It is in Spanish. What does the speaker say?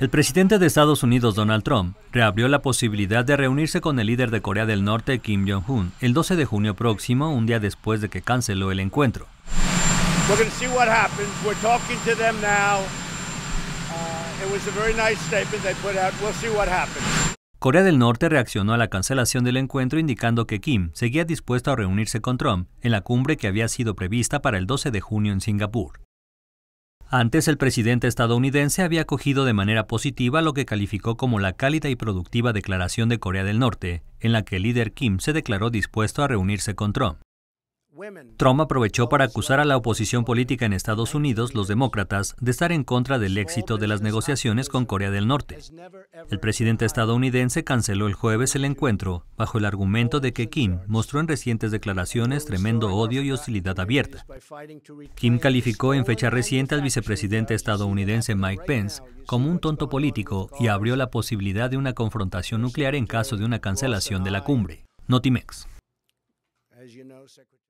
El presidente de Estados Unidos, Donald Trump, reabrió la posibilidad de reunirse con el líder de Corea del Norte, Kim Jong-un, el 12 de junio próximo, un día después de que canceló el encuentro. Corea del Norte reaccionó a la cancelación del encuentro indicando que Kim seguía dispuesto a reunirse con Trump en la cumbre que había sido prevista para el 12 de junio en Singapur. Antes, el presidente estadounidense había acogido de manera positiva lo que calificó como la cálida y productiva declaración de Corea del Norte, en la que el líder Kim se declaró dispuesto a reunirse con Trump. Trump aprovechó para acusar a la oposición política en Estados Unidos, los demócratas, de estar en contra del éxito de las negociaciones con Corea del Norte. El presidente estadounidense canceló el jueves el encuentro bajo el argumento de que Kim mostró en recientes declaraciones tremendo odio y hostilidad abierta. Kim calificó en fecha reciente al vicepresidente estadounidense Mike Pence como un tonto político y abrió la posibilidad de una confrontación nuclear en caso de una cancelación de la cumbre. Notimex.